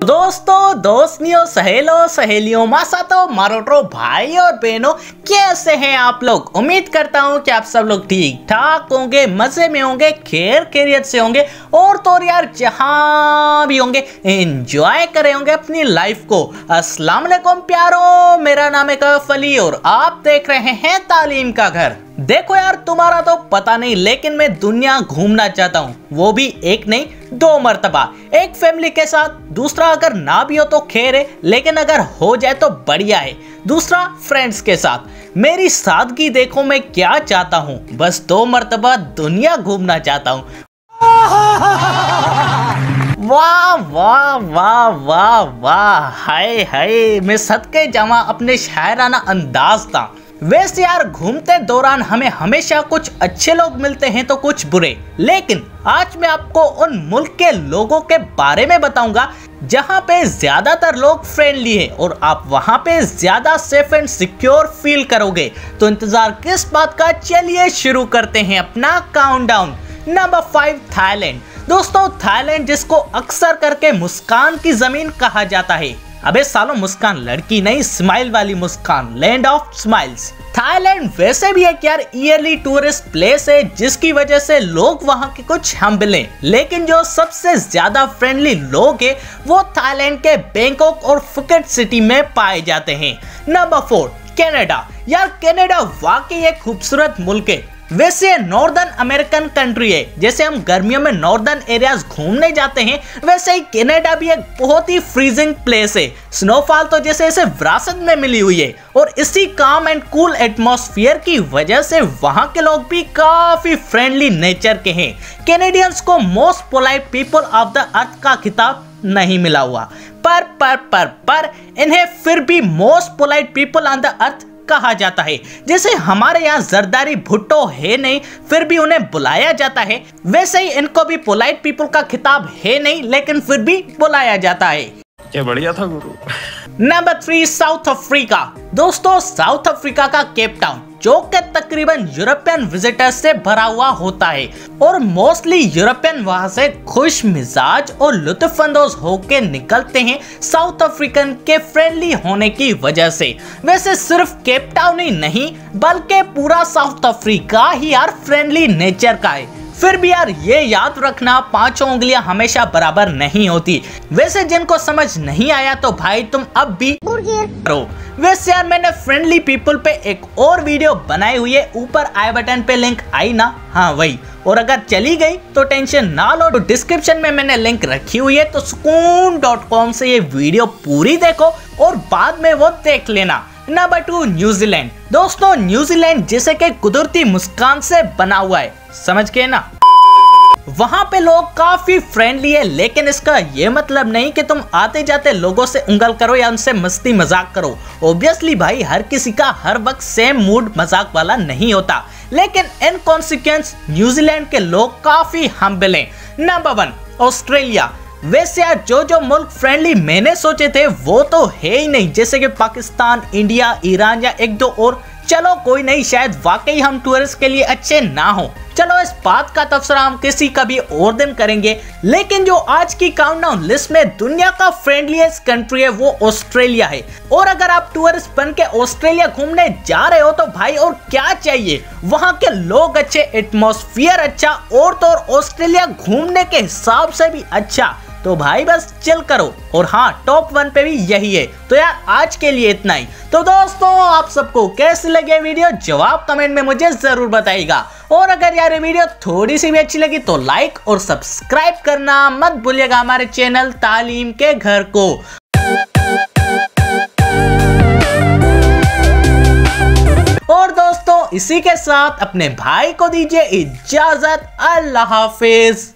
दोस्तों, दोस्तियों, सहेलों, सहेलियों, मासातो, मारोटो भाई और बहनों, कैसे हैं आप लोग? उम्मीद करता हूँ कि आप सब लोग ठीक ठाक होंगे, मज़े में होंगे, खेर खेरियत से होंगे और तो यार जहाँ भी होंगे एंजॉय करे होंगे अपनी लाइफ को। अस्सलाम वालेकुम प्यारो, मेरा नाम है कफ अली और आप देख रहे हैं तालीम का घर। देखो यार, तुम्हारा तो पता नहीं, लेकिन मैं दुनिया घूमना चाहता हूँ। वो भी एक नहीं, दो मरतबा। एक फैमिली के साथ, दूसरा अगर ना भी हो तो खेर है, लेकिन अगर हो जाए तो बढ़िया है। दूसरा फ्रेंड्स के साथ। मेरी सादगी देखो मैं क्या चाहता हूँ। बस दो मरतबा दुनिया घूमना चाहता हूँ। वाह वाह वाह वाह वाह। हाय हाय, मैं सदके जमा अपने शायराना अंदाज था। वैसे यार घूमते दौरान हमें हमेशा कुछ अच्छे लोग मिलते हैं तो कुछ बुरे। लेकिन आज मैं आपको उन मुल्क के लोगों के बारे में बताऊँगा, जहाँ पे ज़्यादातर लोग फ्रेंडली है और आप वहाँ पे ज़्यादा सेफ़ एंड सिक्योर फील करोगे। तो इंतज़ार किस बात का, चलिए शुरू करते हैं अपना काउंटडाउन नंबर फाइव थाईलैंड दोस्तों थाईलैंड जिसको अक्सर करके मुस्कान की ज़मीन कहा जाता है। अबे सालों मुस्कान, लड़की नहीं स्माइल वाली मुस्कान लैंड ऑफ़ स्माइल्स थाईलैंड वैसे भी एक यार ईयरली टूरिस्ट प्लेस है, जिसकी वजह से लोग वहाँ के कुछ हम्बले लेकिन जो सबसे ज़्यादा फ्रेंडली लोग है, वो थाईलैंड के बैंकॉक और फुकेट सिटी में पाए जाते हैं। Number four Canada. यार कनाडा वाकई एक खूबसूरत मुल्क है। वैसे नॉर्दर्न अमेरिकन कंट्री है, जैसे हम गर्मियों में नॉर्दर्न एरियाज़ घूमने जाते हैं, वैसे ही कनाडा भी एक बहुत ही फ्रीजिंग प्लेस है। स्नोफॉल तो जैसे इसे विरासत में मिली हुई है, और इसी काम एंड कूल एटमोसफियर की वजह से वहाँ के लोग भी काफ़ी फ्रेंडली नेचर के हैं। कैनेडियंस को most polite people of the earth का खिताब नहीं मिला हुआ। पर पर पर पर, इन्हें फिर भी most polite people on the earth कहा जाता है। जैसे हमारे यहाँ जरदारी भुट्टो है नहीं फिर भी उन्हें बुलाया जाता है। वैसे ही इनको भी पोलाइट पीपल का खिताब है नहीं लेकिन फिर भी बुलाया जाता है। क्या बढ़िया था गुरु। नंबर थ्री साउथ अफ्रीका दोस्तों साउथ अफ्रीका का केप टाउन जो कि तकरीबन यूरोपियन विजिटर्स से भरा हुआ होता है और मोस्टली यूरोपियन वहाँ से खुश मिजाज और लुत्फानंदोज होके निकलते हैं साउथ अफ्रीकन के फ्रेंडली होने की वजह से। वैसे सिर्फ़ केपटाउन ही नहीं, बल्कि पूरा साउथ अफ्रीका ही यार फ्रेंडली नेचर का है। फिर भी यार ये याद रखना, पाँचों उंगलियाँ हमेशा बराबर नहीं होती। वैसे जिनको समझ नहीं आया तो भाई तुम अब भी करो। वैसे यार मैंने फ्रेंडली पीपल पे एक और वीडियो बनाई हुई है, ऊपर आई बटन पे लिंक आई ना? हाँ वही। और अगर चली गई तो टेंशन ना लो। तो डिस्क्रिप्शन में मैंने लिंक रखी हुई है तो सुकून डॉट कॉम से ये वीडियो पूरी देखो और बाद में वो देख लेना। Number two New Zealand. दोस्तों, न्यूजीलैंड जिसे के कुदरती मुस्कान से बना हुआ है। समझ के ना? वहाँ पे लोग काफ़ी फ्रेंडली है, लेकिन इसका ये मतलब नहीं कि तुम आते जाते लोगों से उंगल करो या उनसे मस्ती मज़ाक करो। ओब्वियसली भाई, हर किसी का हर वक्त सेम मूड मज़ाक वाला नहीं होता। लेकिन इन कॉन्सिक्वेंस न्यूजीलैंड के लोग काफ़ी हम्बल हैं। नंबर वन ऑस्ट्रेलिया वैसे यार जो जो मुल्क फ्रेंडली मैंने सोचे थे, वो तो है ही नहीं। जैसे कि पाकिस्तान, इंडिया, ईरान या एक दो और। चलो, कोई नहीं, शायद वाकई हम टूरिस्ट के लिए अच्छे ना हो। चलो, इस बात का तबसरा हम किसी का भी और दिन करेंगे। लेकिन जो आज की काउंटडाउन लिस्ट में दुनिया का फ्रेंडलीस्ट कंट्री है, वो ऑस्ट्रेलिया है। और अगर आप टूरिस्ट बन के ऑस्ट्रेलिया घूमने जा रहे हो तो भाई, और क्या चाहिए? वहाँ के लोग अच्छे एटमोसफियर अच्छा और तो ऑस्ट्रेलिया घूमने के हिसाब से भी अच्छा। तो भाई बस चिल करो। और हाँ टॉप वन पे भी यही है। तो यार, आज के लिए इतना ही। तो दोस्तों, आप सबको कैसे लगे वीडियो? जवाब कमेंट में मुझे ज़रूर बताइएगा। और अगर यार ये वीडियो थोड़ी सी भी अच्छी लगी तो लाइक और सब्सक्राइब करना मत भूलिएगा हमारे चैनल तालीम के घर को। और दोस्तों, इसी के साथ अपने भाई को दीजिए इजाज़त। अल्लाह हाफिज।